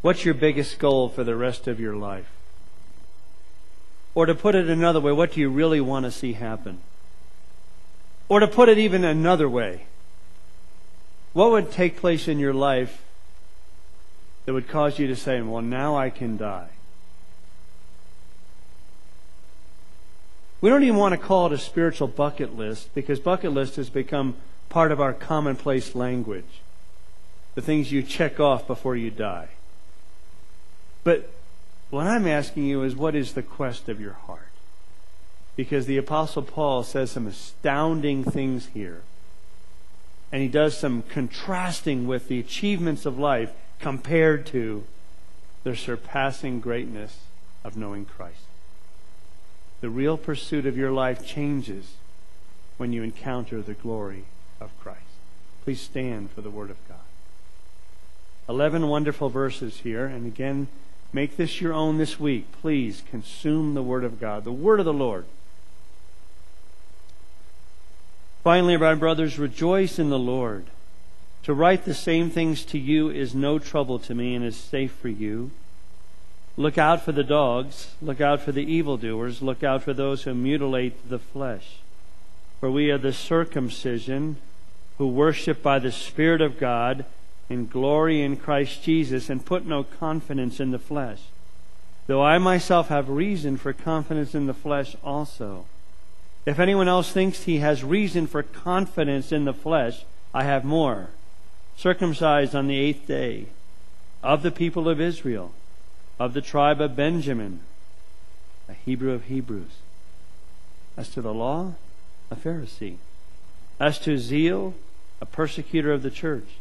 What's your biggest goal for the rest of your life? Or to put it another way, what do you really want to see happen? Or to put it even another way, what would take place in your life that would cause you to say, well, now I can die? We don't even want to call it a spiritual bucket list because bucket list has become part of our commonplace language. The things you check off before you die. But what I'm asking you is what is the quest of your heart? Because the Apostle Paul says some astounding things here. And he does some contrasting with the achievements of life compared to the surpassing greatness of knowing Christ. The real pursuit of your life changes when you encounter the glory of Christ. Please stand for the Word of God. Eleven wonderful verses here, and again, make this your own this week. Please consume the Word of God, the Word of the Lord. Finally, my brothers, rejoice in the Lord. To write the same things to you is no trouble to me and is safe for you. Look out for the dogs. Look out for the evildoers. Look out for those who mutilate the flesh. For we are the circumcision who worship by the Spirit of God and glory in Christ Jesus and put no confidence in the flesh. Though I myself have reason for confidence in the flesh also. If anyone else thinks he has reason for confidence in the flesh, I have more. Circumcised on the eighth day, of the people of Israel of the tribe of Benjamin, a Hebrew of Hebrews. As to the law, a Pharisee. As to zeal, a persecutor of the church.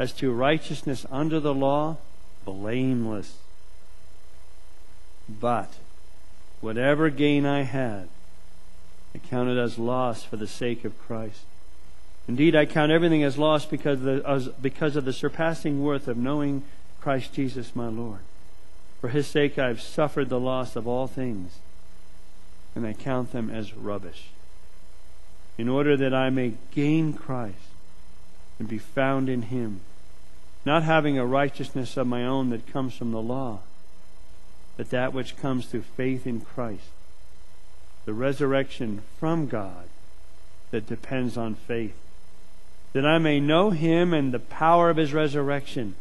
As to righteousness under the law, blameless. But whatever gain I had, I counted as loss for the sake of Christ. Indeed, I count everything as loss because of the, because of the surpassing worth of knowing Christ Jesus my Lord. For his sake I have suffered the loss of all things, and I count them as rubbish, in order that I may gain Christ and be found in him, not having a righteousness of my own that comes from the law, but that which comes through faith in Christ, the resurrection from God that depends on faith, that I may know him and the power of his resurrection,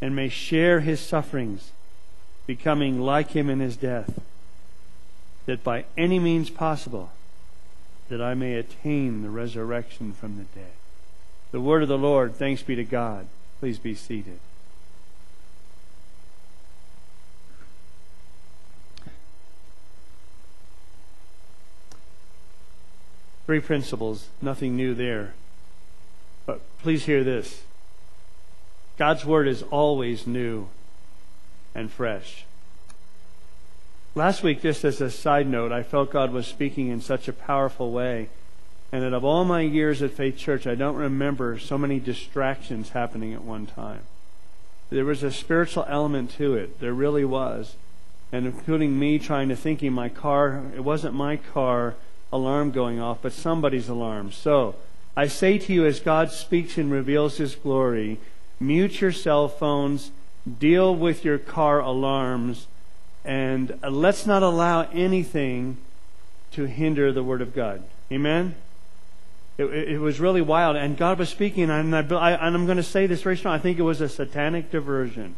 and may share his sufferings becoming like him in his death, that by any means possible that I may attain the resurrection from the dead. The word of the Lord, thanks be to God. Please be seated. Three principles, nothing new there. But please hear this God's word is always new and fresh. Last week, just as a side note, I felt God was speaking in such a powerful way. And that of all my years at Faith Church, I don't remember so many distractions happening at one time. There was a spiritual element to it. There really was. And including me trying to think in my car, it wasn't my car alarm going off, but somebody's alarm. So, I say to you, as God speaks and reveals His glory, mute your cell phones, deal with your car alarms, and let's not allow anything to hinder the Word of God. Amen? It, it was really wild, and God was speaking, and, I, and I'm going to say this very strong. I think it was a satanic diversion.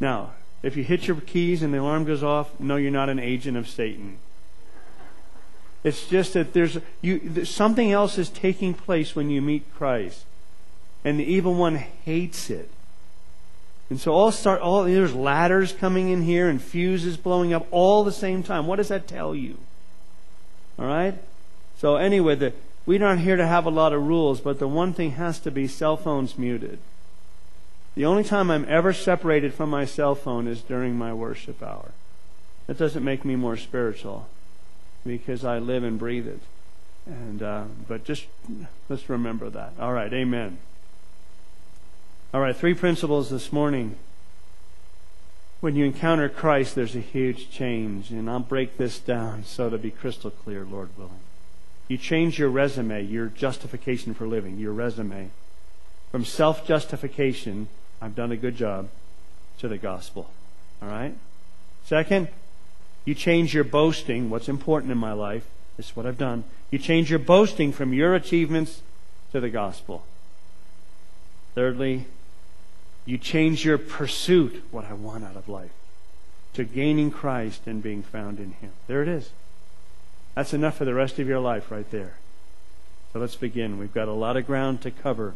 Now, if you hit your keys and the alarm goes off, no, you're not an agent of Satan. It's just that there's you, something else is taking place when you meet Christ, and the evil one hates it. And so all start all there's ladders coming in here and fuses blowing up all the same time. What does that tell you? All right? So anyway, the, we're not here to have a lot of rules, but the one thing has to be cell phones muted. The only time I'm ever separated from my cell phone is during my worship hour. That doesn't make me more spiritual because I live and breathe it. And uh, but just let's remember that. All right, amen. All right, three principles this morning. When you encounter Christ, there's a huge change, and I'll break this down so to be crystal clear, Lord willing. You change your resume, your justification for living, your resume, from self justification I've done a good job to the gospel. All right? Second, you change your boasting, what's important in my life, this is what I've done. You change your boasting from your achievements to the gospel. Thirdly, you change your pursuit, what I want out of life, to gaining Christ and being found in Him. There it is. That's enough for the rest of your life right there. So let's begin. We've got a lot of ground to cover.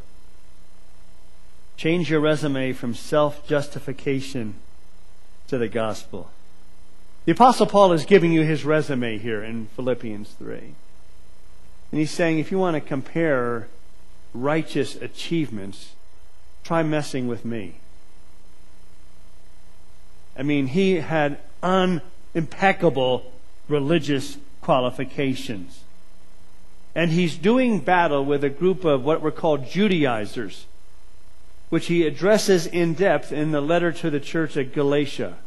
Change your resume from self justification to the gospel. The Apostle Paul is giving you his resume here in Philippians 3. And he's saying if you want to compare righteous achievements, try messing with me. I mean, he had unimpeccable religious qualifications. And he's doing battle with a group of what were called Judaizers, which he addresses in depth in the letter to the church at Galatia,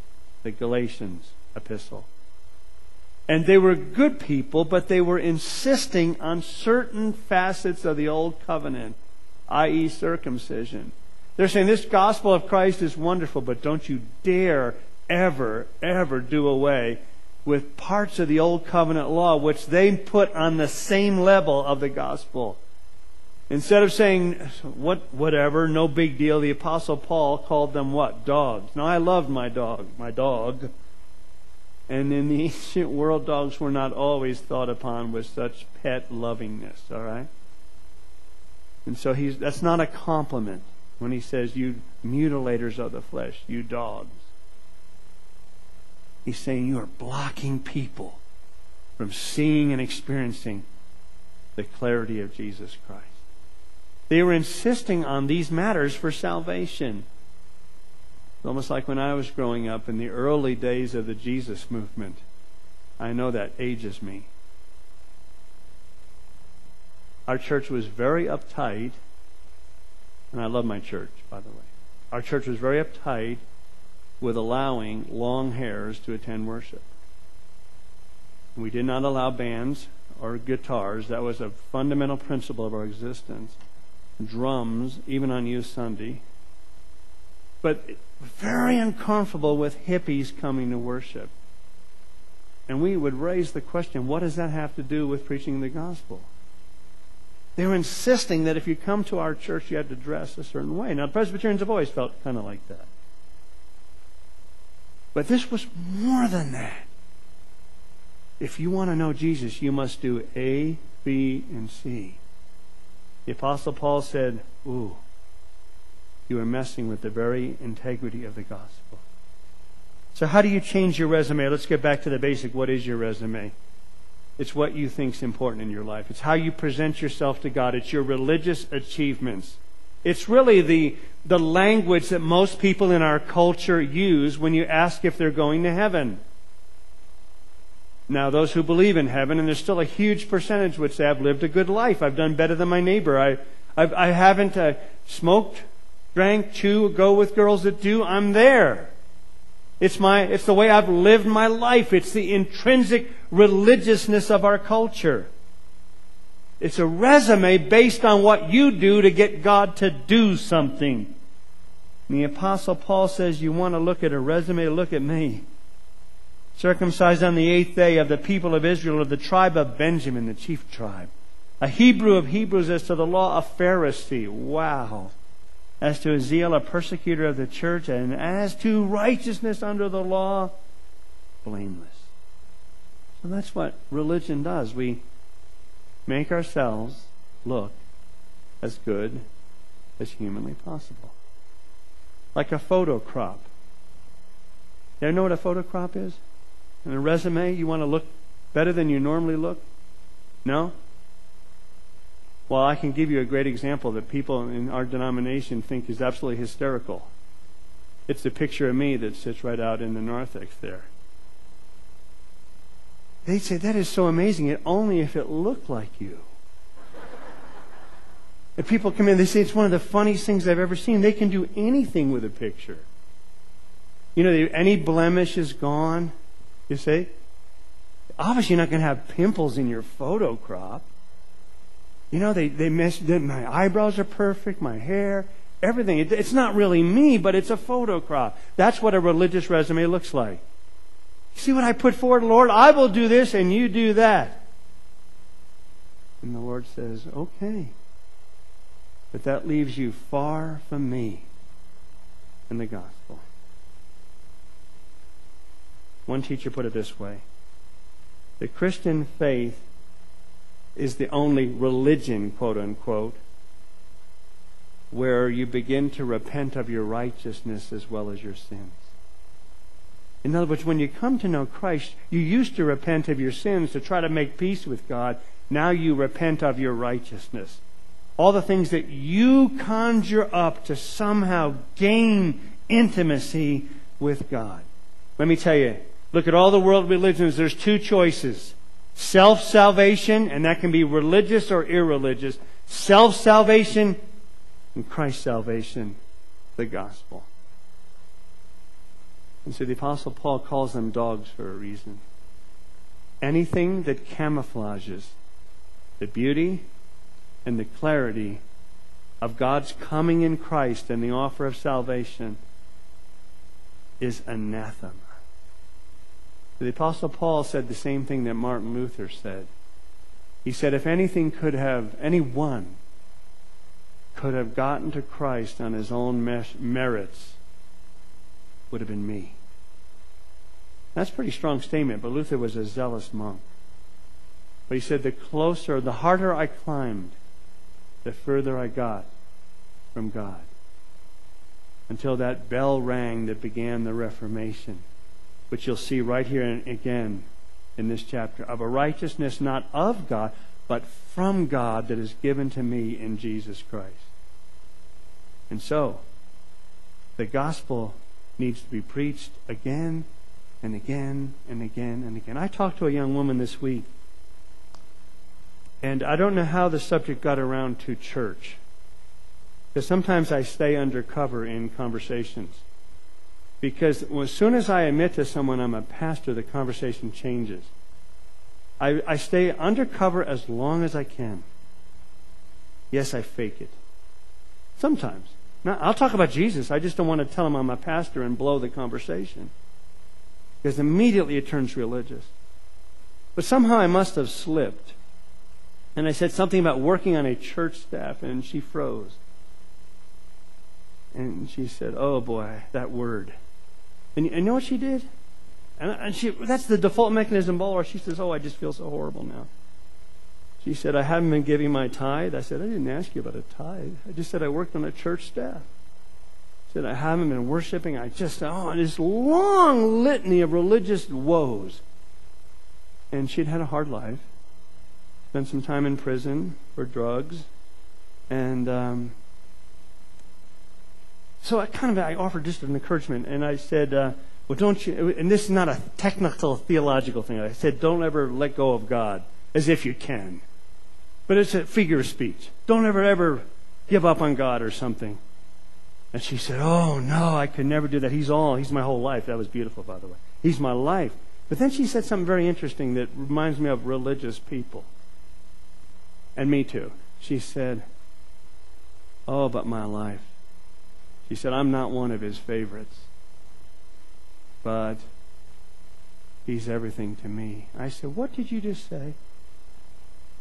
the Galatians epistle. And they were good people, but they were insisting on certain facets of the old covenant, i.e., circumcision. They're saying this gospel of Christ is wonderful, but don't you dare ever, ever do away with parts of the old covenant law which they put on the same level of the gospel. Instead of saying, what, whatever, no big deal, the apostle Paul called them what? Dogs. Now I loved my dog, my dog. And in the ancient world, dogs were not always thought upon with such pet lovingness, all right? And so he's, that's not a compliment when he says, you mutilators of the flesh, you dogs. He's saying you are blocking people from seeing and experiencing the clarity of Jesus Christ. They were insisting on these matters for salvation. It's almost like when I was growing up in the early days of the Jesus movement. I know that ages me. Our church was very uptight, and I love my church, by the way. Our church was very uptight with allowing long hairs to attend worship. We did not allow bands or guitars. That was a fundamental principle of our existence. Drums, even on Youth Sunday. But very uncomfortable with hippies coming to worship. And we would raise the question what does that have to do with preaching the gospel? They were insisting that if you come to our church, you had to dress a certain way. Now, Presbyterians have always felt kind of like that. But this was more than that. If you want to know Jesus, you must do A, B, and C. The Apostle Paul said, Ooh, you are messing with the very integrity of the gospel. So, how do you change your resume? Let's get back to the basic. What is your resume? It's what you think is important in your life. It's how you present yourself to God. It's your religious achievements. It's really the, the language that most people in our culture use when you ask if they're going to heaven. Now, those who believe in heaven, and there's still a huge percentage which say, I've lived a good life. I've done better than my neighbor. I, I've, I haven't uh, smoked drank, chew, go with girls that do, I'm there. It's my, it's the way I've lived my life. It's the intrinsic religiousness of our culture. It's a resume based on what you do to get God to do something. And the apostle Paul says, you want to look at a resume, look at me. Circumcised on the eighth day of the people of Israel of the tribe of Benjamin, the chief tribe. A Hebrew of Hebrews as to the law, a Pharisee. Wow as to zeal, a persecutor of the church, and as to righteousness under the law, blameless. So that's what religion does. We make ourselves look as good as humanly possible. Like a photo crop. You know what a photo crop is? In a resume, you want to look better than you normally look? No? Well, I can give you a great example that people in our denomination think is absolutely hysterical. It's the picture of me that sits right out in the narthex there. They say, that is so amazing. It only if it looked like you. If people come in, they say it's one of the funniest things I've ever seen. They can do anything with a picture. You know, any blemish is gone, you say. Obviously, you're not going to have pimples in your photo crop. You know, they, they mess, my eyebrows are perfect, my hair, everything. It, it's not really me, but it's a photo crop. That's what a religious resume looks like. See what I put forward, Lord? I will do this and you do that. And the Lord says, okay. But that leaves you far from me in the gospel. One teacher put it this way The Christian faith is the only religion, quote unquote, where you begin to repent of your righteousness as well as your sins. In other words, when you come to know Christ, you used to repent of your sins to try to make peace with God. Now you repent of your righteousness. All the things that you conjure up to somehow gain intimacy with God. Let me tell you, look at all the world religions, there's two choices. Self-salvation, and that can be religious or irreligious. Self-salvation and Christ's salvation, the gospel. And so the Apostle Paul calls them dogs for a reason. Anything that camouflages the beauty and the clarity of God's coming in Christ and the offer of salvation is anathema. The Apostle Paul said the same thing that Martin Luther said. He said, if anything could have, anyone could have gotten to Christ on his own merits, would have been me. That's a pretty strong statement, but Luther was a zealous monk. But he said, the closer, the harder I climbed, the further I got from God. Until that bell rang that began the Reformation, which you'll see right here again in this chapter, of a righteousness not of God, but from God that is given to me in Jesus Christ. And so, the gospel needs to be preached again and again and again and again. I talked to a young woman this week and I don't know how the subject got around to church. Because sometimes I stay undercover in conversations. Because as soon as I admit to someone I'm a pastor, the conversation changes. I, I stay undercover as long as I can. Yes, I fake it. Sometimes. Now, I'll talk about Jesus. I just don't want to tell him I'm a pastor and blow the conversation. Because immediately it turns religious. But somehow I must have slipped. And I said something about working on a church staff, and she froze. And she said, Oh boy, that word. And you know what she did? And she, that's the default mechanism of she says, Oh, I just feel so horrible now. She said, I haven't been giving my tithe. I said, I didn't ask you about a tithe. I just said I worked on a church staff. I said, I haven't been worshiping. I just, oh, this long litany of religious woes. And she'd had a hard life spent some time in prison for drugs, and um, so I kind of I offered just an encouragement, and I said, uh, "Well, don't you?" And this is not a technical theological thing. I said, "Don't ever let go of God, as if you can." But it's a figure of speech. Don't ever ever give up on God or something. And she said, "Oh no, I could never do that. He's all. He's my whole life." That was beautiful, by the way. He's my life. But then she said something very interesting that reminds me of religious people. And me too. She said, Oh, but my life. She said, I'm not one of his favorites, but he's everything to me. I said, What did you just say?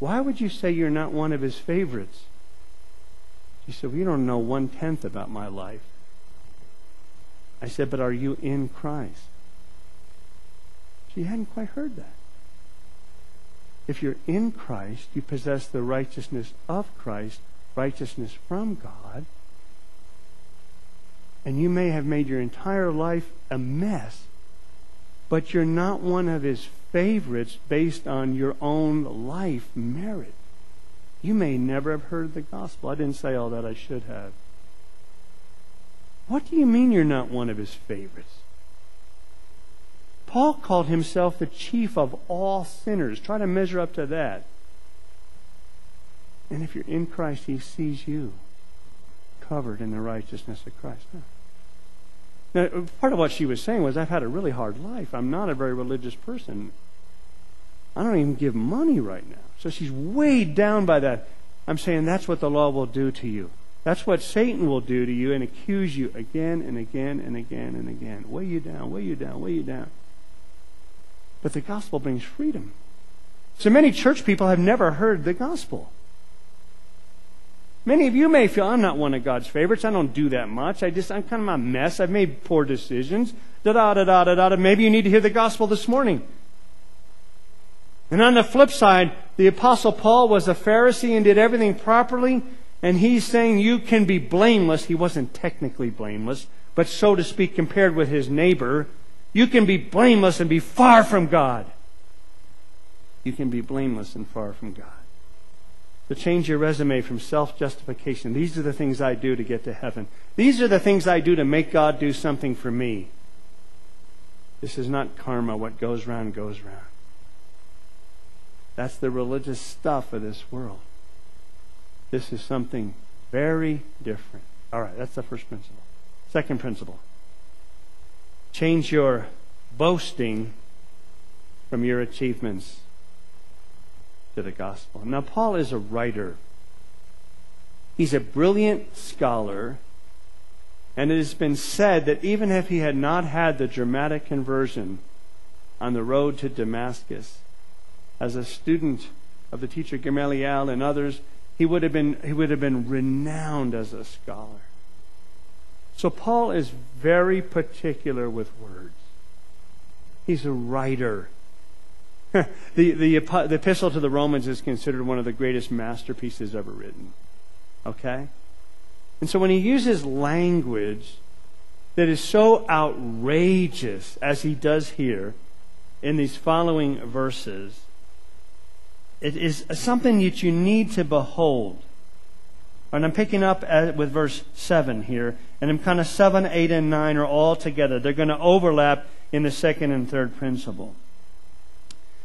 Why would you say you're not one of his favorites? She said, well, You don't know one tenth about my life. I said, But are you in Christ? She hadn't quite heard that. If you're in Christ, you possess the righteousness of Christ, righteousness from God. And you may have made your entire life a mess, but you're not one of his favorites based on your own life merit. You may never have heard the gospel. I didn't say all that. I should have. What do you mean you're not one of his favorites? Paul called himself the chief of all sinners. Try to measure up to that. And if you're in Christ, he sees you covered in the righteousness of Christ. Now, part of what she was saying was, I've had a really hard life. I'm not a very religious person. I don't even give money right now. So she's weighed down by that. I'm saying that's what the law will do to you. That's what Satan will do to you and accuse you again and again and again and again. Weigh you down, weigh you down, weigh you down. But the gospel brings freedom. So many church people have never heard the gospel. Many of you may feel, I'm not one of God's favorites. I don't do that much. I just, I'm kind of a mess. I've made poor decisions. Da da da da da da. Maybe you need to hear the gospel this morning. And on the flip side, the apostle Paul was a Pharisee and did everything properly. And he's saying you can be blameless. He wasn't technically blameless, but so to speak, compared with his neighbor, you can be blameless and be far from God. You can be blameless and far from God. To change your resume from self justification. These are the things I do to get to heaven. These are the things I do to make God do something for me. This is not karma. What goes round goes round. That's the religious stuff of this world. This is something very different. All right, that's the first principle. Second principle change your boasting from your achievements to the gospel. Now, Paul is a writer, he's a brilliant scholar. And it has been said that even if he had not had the dramatic conversion on the road to Damascus, as a student of the teacher Gamaliel and others, he would have been, he would have been renowned as a scholar. So Paul is very particular with words. He's a writer. the, the, the epistle to the Romans is considered one of the greatest masterpieces ever written. Okay? And so when he uses language that is so outrageous as he does here in these following verses, it is something that you need to behold. And I'm picking up at, with verse 7 here, and I'm kind of 7, 8, and 9 are all together. They're going to overlap in the second and third principle.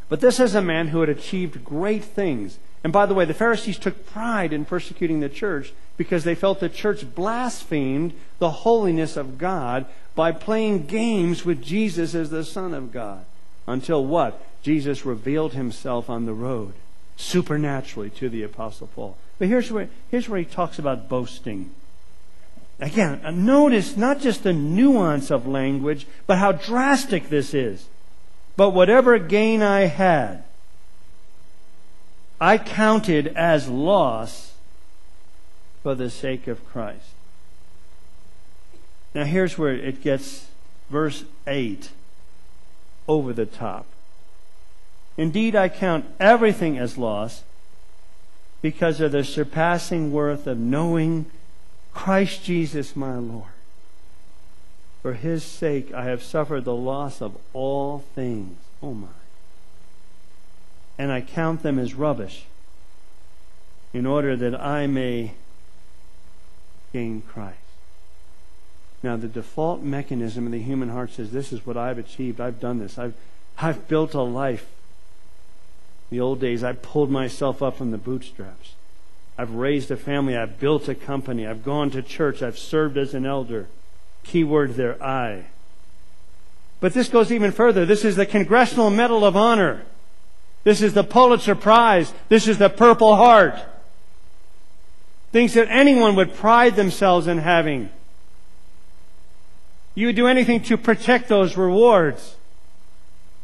But this is a man who had achieved great things. And by the way, the Pharisees took pride in persecuting the church because they felt the church blasphemed the holiness of God by playing games with Jesus as the Son of God. Until what? Jesus revealed himself on the road supernaturally to the Apostle Paul. But here's where, here's where he talks about boasting. Again, notice not just the nuance of language, but how drastic this is. But whatever gain I had, I counted as loss for the sake of Christ. Now here's where it gets verse 8 over the top. Indeed, I count everything as loss because of the surpassing worth of knowing Christ Jesus my Lord. For his sake I have suffered the loss of all things. Oh my. And I count them as rubbish in order that I may gain Christ. Now, the default mechanism of the human heart says, This is what I've achieved. I've done this. I've, I've built a life In the old days, I pulled myself up from the bootstraps. I've raised a family. I've built a company. I've gone to church. I've served as an elder. Key word there, I. But this goes even further. This is the Congressional Medal of Honor. This is the Pulitzer Prize. This is the Purple Heart. Things that anyone would pride themselves in having. You would do anything to protect those rewards.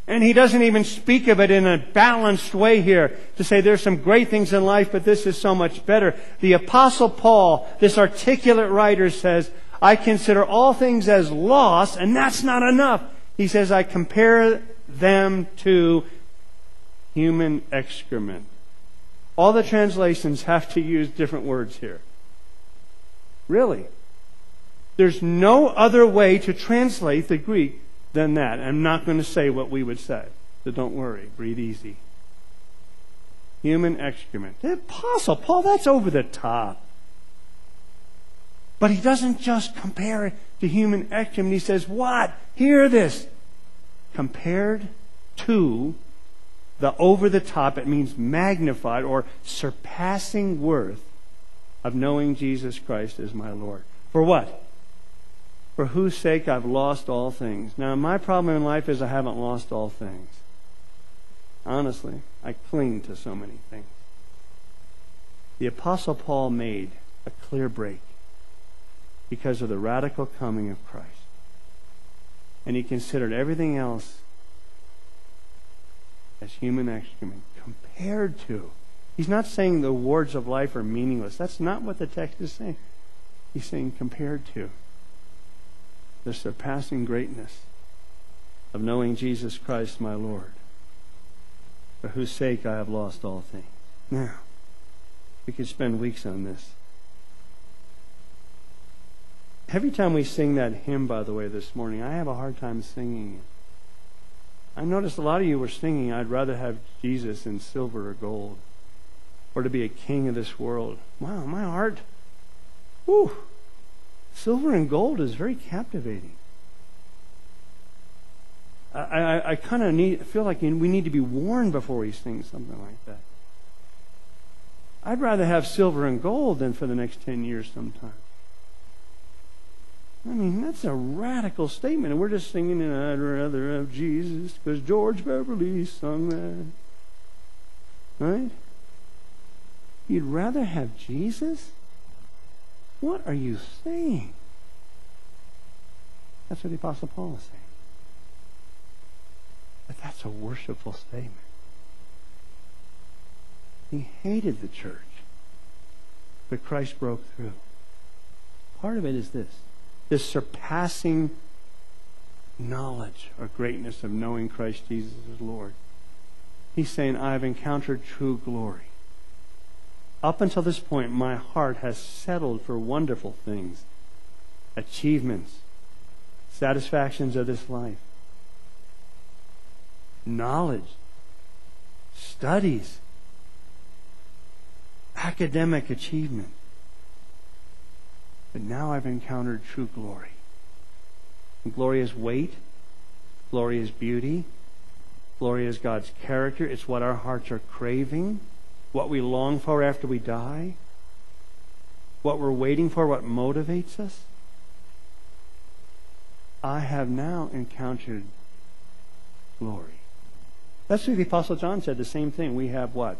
And he doesn't even speak of it in a balanced way here to say there's some great things in life, but this is so much better. The apostle Paul, this articulate writer says, I consider all things as loss, and that's not enough. He says, I compare them to human excrement. All the translations have to use different words here. Really. There's no other way to translate the Greek than that. I'm not going to say what we would say. So don't worry. Breathe easy. Human excrement. The Apostle Paul, that's over the top. But he doesn't just compare it to human excrement. He says, what? Hear this. Compared to the over the top, it means magnified or surpassing worth of knowing Jesus Christ as my Lord. For what? for whose sake I've lost all things. Now, my problem in life is I haven't lost all things. Honestly, I cling to so many things. The Apostle Paul made a clear break. Because of the radical coming of Christ. And he considered everything else as human excrement compared to. He's not saying the words of life are meaningless. That's not what the text is saying. He's saying compared to the surpassing greatness of knowing Jesus Christ my Lord, for whose sake I have lost all things. Now, we could spend weeks on this. Every time we sing that hymn, by the way, this morning, I have a hard time singing it. I noticed a lot of you were singing, I'd rather have Jesus in silver or gold, or to be a king of this world. Wow, my heart, whew, silver and gold is very captivating. I, I, I kind of need feel like we need to be warned before we sing something like that. I'd rather have silver and gold than for the next ten years sometime. I mean, that's a radical statement, and we're just singing, and I'd rather have Jesus, because George Beverly sung that. Right? You'd rather have Jesus? What are you saying? That's what the Apostle Paul is saying. But that's a worshipful statement. He hated the church, but Christ broke through. Part of it is this this surpassing knowledge or greatness of knowing Christ Jesus as Lord. He's saying, I've encountered true glory. Up until this point, my heart has settled for wonderful things, achievements, satisfactions of this life, knowledge, studies, academic achievement. But now I've encountered true glory. And glory is weight, glory is beauty, glory is God's character. It's what our hearts are craving, what we long for after we die, what we're waiting for, what motivates us. I have now encountered glory. That's what the Apostle John said, the same thing. We have what?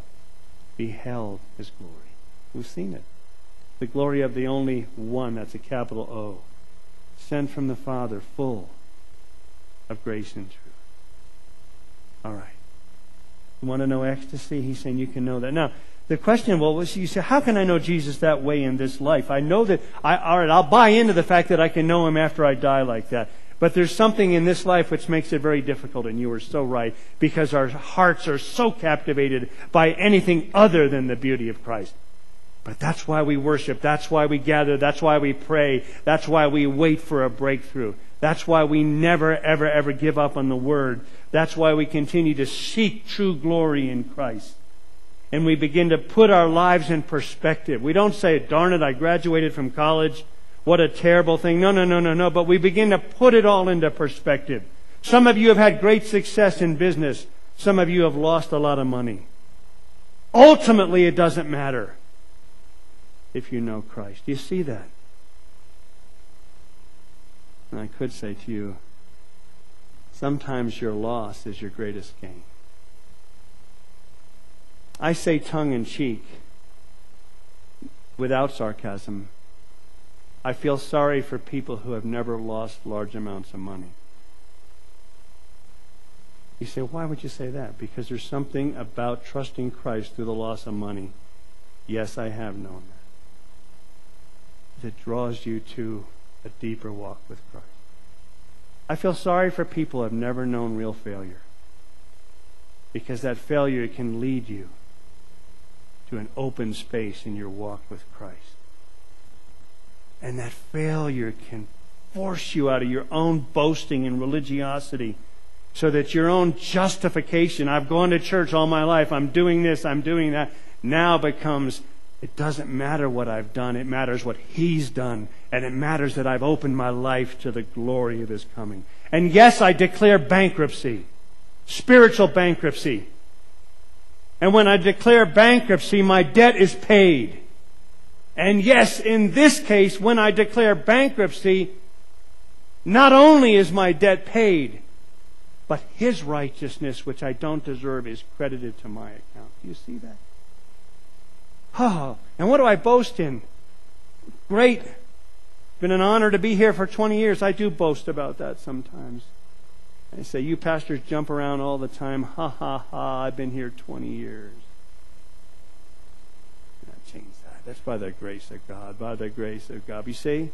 Beheld his glory. We've seen it the glory of the only one, that's a capital O, sent from the Father, full of grace and truth. All right. You want to know ecstasy? He's saying you can know that. Now, the question, well, was you say, how can I know Jesus that way in this life? I know that, I, all right, I'll buy into the fact that I can know him after I die like that. But there's something in this life which makes it very difficult, and you are so right, because our hearts are so captivated by anything other than the beauty of Christ. But that's why we worship. That's why we gather. That's why we pray. That's why we wait for a breakthrough. That's why we never, ever, ever give up on the Word. That's why we continue to seek true glory in Christ. And we begin to put our lives in perspective. We don't say, darn it, I graduated from college. What a terrible thing. No, no, no, no, no. But we begin to put it all into perspective. Some of you have had great success in business. Some of you have lost a lot of money. Ultimately, it doesn't matter if you know Christ. Do you see that? And I could say to you, sometimes your loss is your greatest gain. I say tongue in cheek, without sarcasm. I feel sorry for people who have never lost large amounts of money. You say, why would you say that? Because there's something about trusting Christ through the loss of money. Yes, I have known that that draws you to a deeper walk with Christ. I feel sorry for people who have never known real failure because that failure can lead you to an open space in your walk with Christ. And that failure can force you out of your own boasting and religiosity so that your own justification, I've gone to church all my life, I'm doing this, I'm doing that, now becomes it doesn't matter what I've done. It matters what He's done. And it matters that I've opened my life to the glory of His coming. And yes, I declare bankruptcy. Spiritual bankruptcy. And when I declare bankruptcy, my debt is paid. And yes, in this case, when I declare bankruptcy, not only is my debt paid, but His righteousness, which I don't deserve, is credited to my account. Do you see that? Oh, and what do I boast in? Great been an honor to be here for 20 years. I do boast about that sometimes. I say, you pastors jump around all the time. Ha ha ha, I've been here 20 years. Not change that. That's by the grace of God, by the grace of God. You see,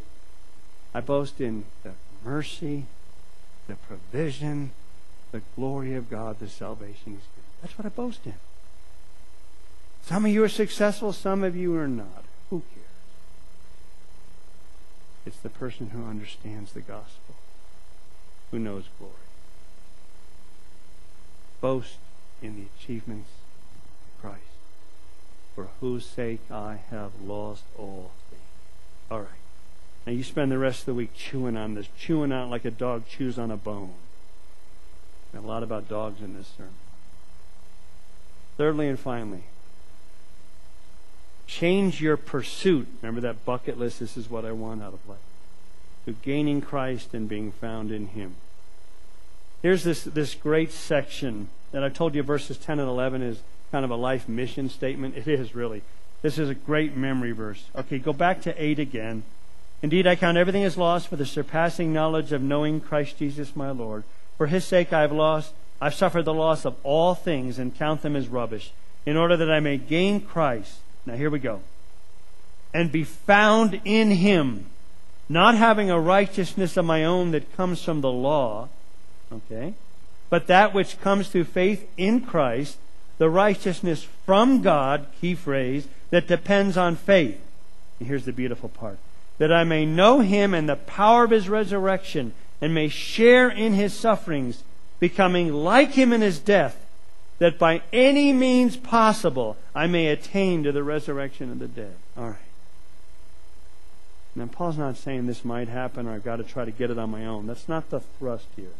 I boast in the mercy, the provision, the glory of God, the salvation He's given. That's what I boast in. Some of you are successful, some of you are not. Who cares? It's the person who understands the gospel, who knows glory. Boast in the achievements of Christ, for whose sake I have lost all things. All right. Now you spend the rest of the week chewing on this, chewing on it like a dog chews on a bone. a lot about dogs in this sermon. Thirdly and finally, change your pursuit. Remember that bucket list? This is what I want out of life. To gaining Christ and being found in Him. Here's this, this great section that I told you verses 10 and 11 is kind of a life mission statement. It is really. This is a great memory verse. Okay, go back to 8 again. Indeed, I count everything as lost for the surpassing knowledge of knowing Christ Jesus my Lord. For his sake I have lost, I've suffered the loss of all things and count them as rubbish, in order that I may gain Christ. Now here we go. And be found in him, not having a righteousness of my own that comes from the law, okay, but that which comes through faith in Christ, the righteousness from God, key phrase, that depends on faith. And here's the beautiful part that I may know him and the power of his resurrection, and may share in his sufferings, becoming like him in his death, that by any means possible I may attain to the resurrection of the dead. All right. Now, Paul's not saying this might happen or I've got to try to get it on my own. That's not the thrust here.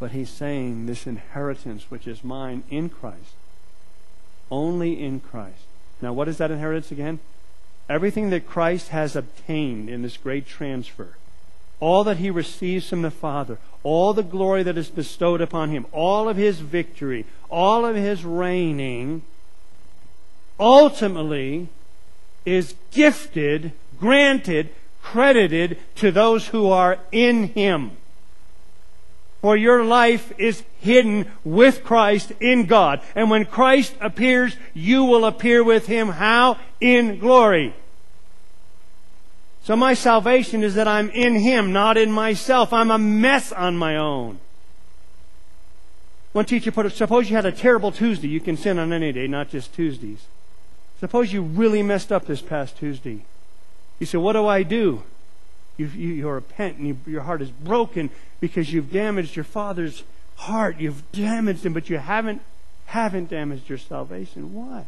But he's saying this inheritance, which is mine in Christ, only in Christ. Now, what is that inheritance again? everything that Christ has obtained in this great transfer, all that he receives from the Father, all the glory that is bestowed upon him, all of his victory, all of his reigning, ultimately is gifted, granted, credited to those who are in him. For your life is hidden with Christ in God. And when Christ appears, you will appear with Him. How? In glory. So my salvation is that I'm in Him, not in myself. I'm a mess on my own. One teacher put it, suppose you had a terrible Tuesday. You can sin on any day, not just Tuesdays. Suppose you really messed up this past Tuesday. You say, what do I do? You, you, you repent and you, your heart is broken because you've damaged your father's heart. You've damaged him, but you haven't, haven't damaged your salvation. Why?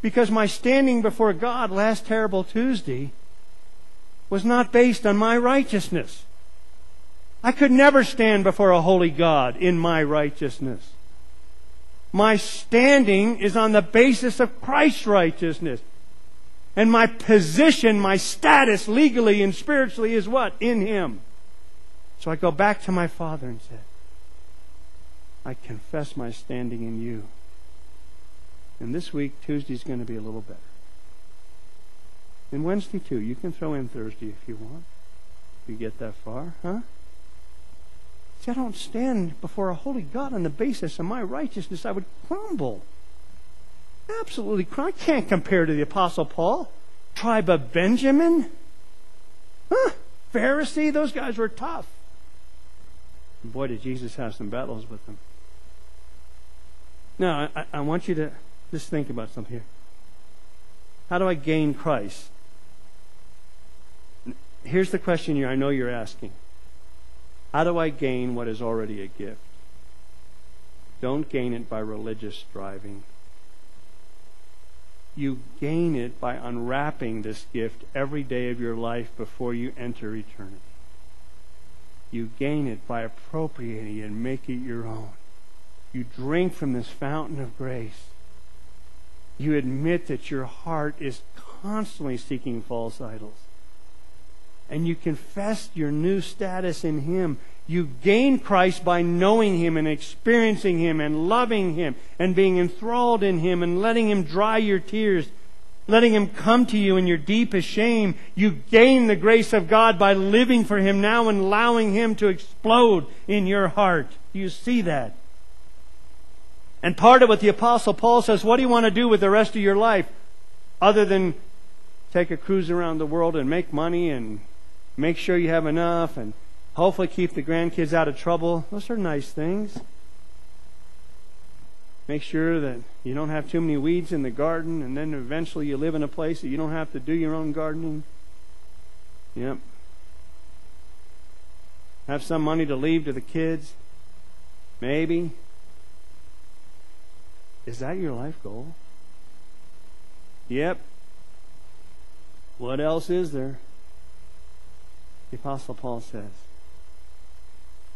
Because my standing before God last terrible Tuesday was not based on my righteousness. I could never stand before a holy God in my righteousness. My standing is on the basis of Christ's righteousness. And my position, my status legally and spiritually is what? In Him. So I go back to my Father and say, I confess my standing in you. And this week, Tuesday's going to be a little better. And Wednesday, too. You can throw in Thursday if you want. If you get that far, huh? See, I don't stand before a holy God on the basis of my righteousness. I would crumble. Absolutely. I can't compare to the Apostle Paul. Tribe of Benjamin. Huh? Pharisee, those guys were tough. And boy, did Jesus have some battles with them. Now, I, I want you to just think about something here. How do I gain Christ? Here's the question you, I know you're asking. How do I gain what is already a gift? Don't gain it by religious striving you gain it by unwrapping this gift every day of your life before you enter eternity. You gain it by appropriating it and making it your own. You drink from this fountain of grace. You admit that your heart is constantly seeking false idols. And you confess your new status in Him you gain Christ by knowing Him and experiencing Him and loving Him and being enthralled in Him and letting Him dry your tears. letting Him come to you in your deepest shame, you gain the grace of God by living for Him now and allowing Him to explode in your heart. Do you see that? And part of what the Apostle Paul says, what do you want to do with the rest of your life? Other than take a cruise around the world and make money and make sure you have enough and hopefully keep the grandkids out of trouble. Those are nice things. Make sure that you don't have too many weeds in the garden, and then eventually you live in a place that you don't have to do your own gardening. Yep. Have some money to leave to the kids. Maybe. Is that your life goal? Yep. What else is there? The Apostle Paul says,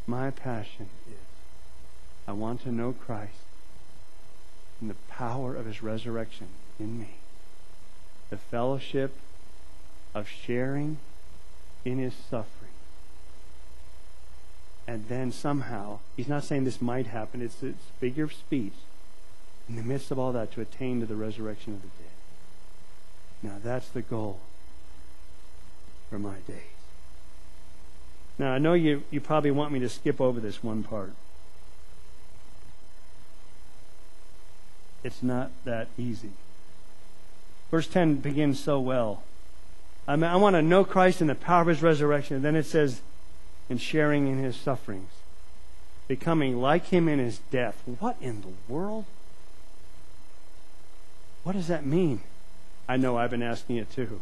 My passion is I want to know Christ and the power of his resurrection in me. The fellowship of sharing in his suffering. And then somehow, he's not saying this might happen, it's a figure of speech. In the midst of all that, to attain to the resurrection of the dead. Now that's the goal for my days. Now I know you, you probably want me to skip over this one part. It's not that easy. Verse 10 begins so well. I, mean, I want to know Christ and the power of his resurrection. And then it says, in sharing in his sufferings, becoming like him in his death. What in the world? What does that mean? I know I've been asking it too.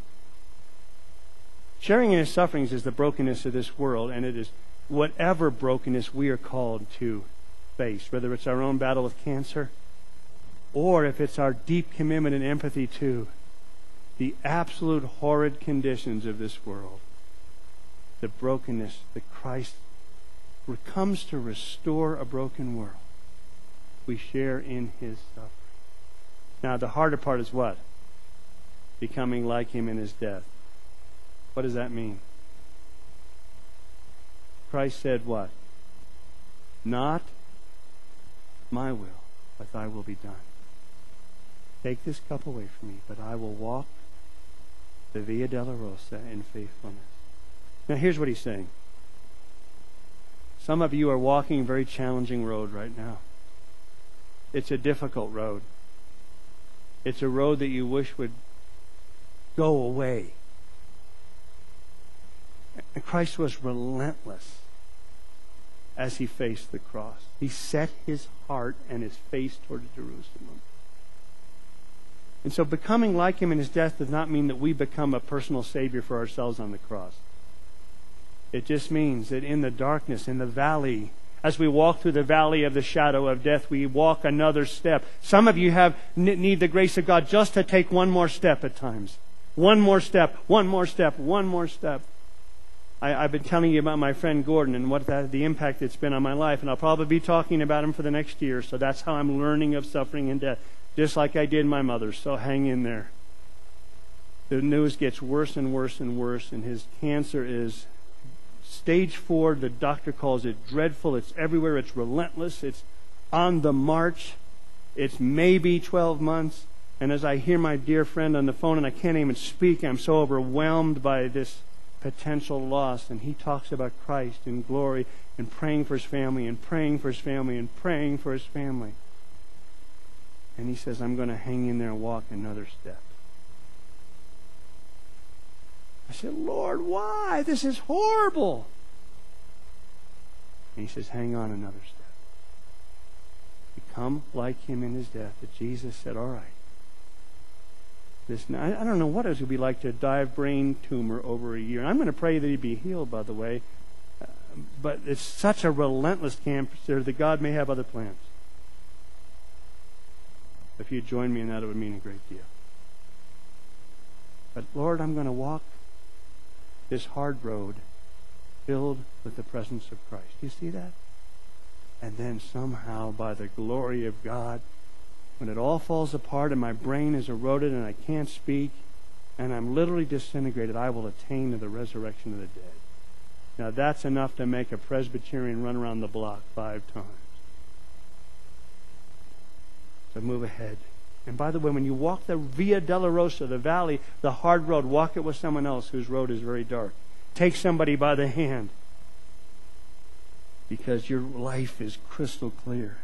Sharing in his sufferings is the brokenness of this world, and it is whatever brokenness we are called to face, whether it's our own battle with cancer or if it's our deep commitment and empathy to the absolute horrid conditions of this world, the brokenness that Christ comes to restore a broken world. We share in his suffering. Now, the harder part is what? Becoming like him in his death. What does that mean? Christ said what? Not my will, but thy will be done. Take this cup away from me, but I will walk the Via Dolorosa in faithfulness. Now, here's what he's saying. Some of you are walking a very challenging road right now. It's a difficult road. It's a road that you wish would go away. And Christ was relentless as he faced the cross. He set his heart and his face toward Jerusalem. And so becoming like him in his death does not mean that we become a personal savior for ourselves on the cross. It just means that in the darkness, in the valley, as we walk through the valley of the shadow of death, we walk another step. Some of you have need the grace of God just to take one more step at times. One more step, one more step, one more step. I, have been telling you about my friend Gordon and what that, the impact it's been on my life, and I'll probably be talking about him for the next year. So that's how I'm learning of suffering and death just like I did my mother. So hang in there. The news gets worse and worse and worse, and his cancer is stage four. The doctor calls it dreadful. It's everywhere. It's relentless. It's on the march. It's maybe 12 months. And as I hear my dear friend on the phone, and I can't even speak, I'm so overwhelmed by this potential loss. And he talks about Christ in glory and praying for his family and praying for his family and praying for his family. And he says, I'm going to hang in there and walk another step. I said, Lord, why? This is horrible. And he says, hang on another step. Become like him in his death. That Jesus said, all right. This, I, I don't know what it would be like to die of brain tumor over a year. I'm going to pray that he be healed, by the way. Uh, but it's such a relentless cancer that God may have other plans. If you'd join me in that, it would mean a great deal. But Lord, I'm going to walk this hard road filled with the presence of Christ. Do you see that? And then somehow, by the glory of God, when it all falls apart and my brain is eroded and I can't speak and I'm literally disintegrated, I will attain to the resurrection of the dead. Now that's enough to make a Presbyterian run around the block five times. So move ahead. And by the way, when you walk the Via Dolorosa, the valley, the hard road, walk it with someone else whose road is very dark. Take somebody by the hand because your life is crystal clear.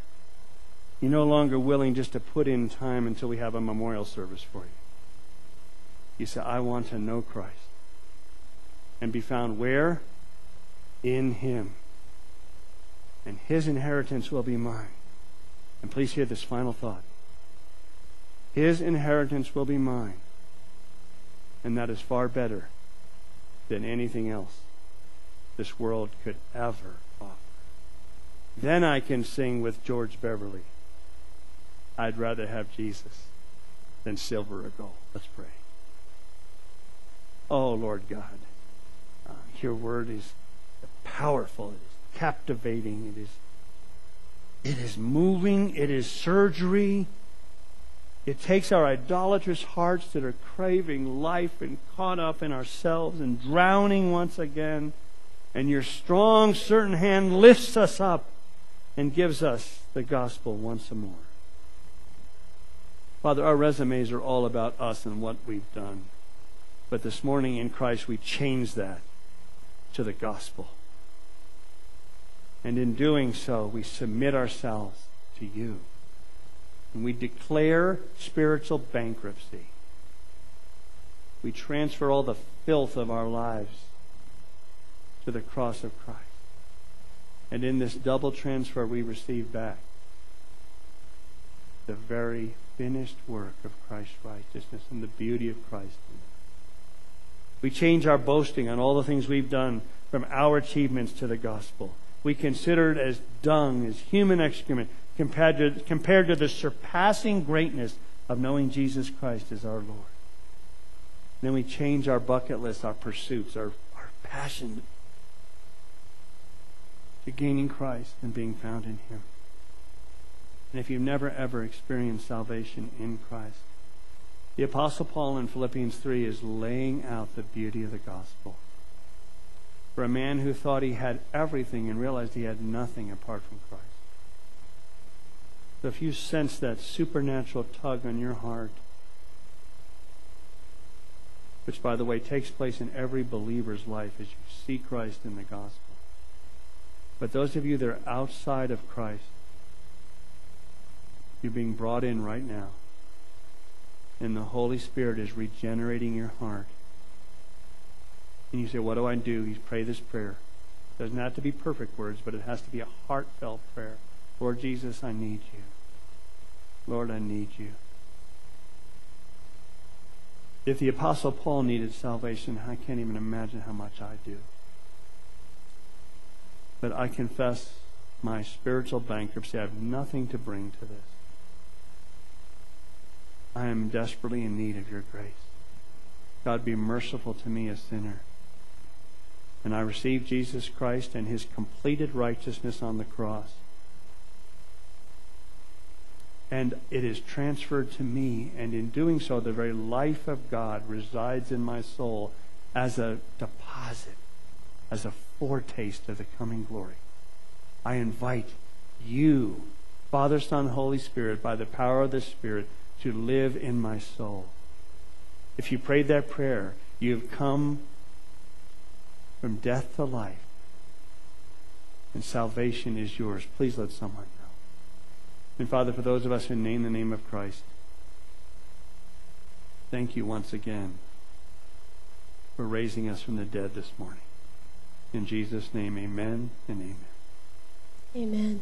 You're no longer willing just to put in time until we have a memorial service for you. You say, I want to know Christ and be found where? In Him. And His inheritance will be mine. And please hear this final thought. His inheritance will be mine. And that is far better than anything else this world could ever offer. Then I can sing with George Beverly. I'd rather have Jesus than silver or gold. Let's pray. Oh, Lord God, uh, your word is powerful, it is captivating, it is, it is moving, it is surgery. It takes our idolatrous hearts that are craving life and caught up in ourselves and drowning once again. And your strong, certain hand lifts us up and gives us the gospel once more. Father, our resumes are all about us and what we've done. But this morning in Christ, we change that to the gospel. And in doing so, we submit ourselves to you. And we declare spiritual bankruptcy. We transfer all the filth of our lives to the cross of Christ. And in this double transfer, we receive back the very finished work of Christ's righteousness and the beauty of Christ. We change our boasting on all the things we've done from our achievements to the gospel. We consider it as dung, as human excrement, compared to, compared to the surpassing greatness of knowing Jesus Christ as our Lord. Then we change our bucket list, our pursuits, our, our passion to gaining Christ and being found in Him. And if you've never ever experienced salvation in Christ, the Apostle Paul in Philippians 3 is laying out the beauty of the gospel. For a man who thought he had everything and realized he had nothing apart from Christ. So if you sense that supernatural tug on your heart, which, by the way, takes place in every believer's life as you see Christ in the gospel. But those of you that are outside of Christ, you're being brought in right now. And the Holy Spirit is regenerating your heart. And you say, What do I do? You pray this prayer. It doesn't have to be perfect words, but it has to be a heartfelt prayer. Lord Jesus, I need you. Lord, I need you. If the Apostle Paul needed salvation, I can't even imagine how much I do. But I confess my spiritual bankruptcy. I have nothing to bring to this. I am desperately in need of your grace. God, be merciful to me, a sinner. And I receive Jesus Christ and his completed righteousness on the cross. And it is transferred to me. And in doing so, the very life of God resides in my soul as a deposit, as a foretaste of the coming glory. I invite you, Father, Son, Holy Spirit, by the power of the Spirit, to live in my soul. If you prayed that prayer, you have come from death to life, and salvation is yours. Please let someone know. And Father, for those of us who name the name of Christ, thank you once again for raising us from the dead this morning. In Jesus' name, amen and amen. Amen.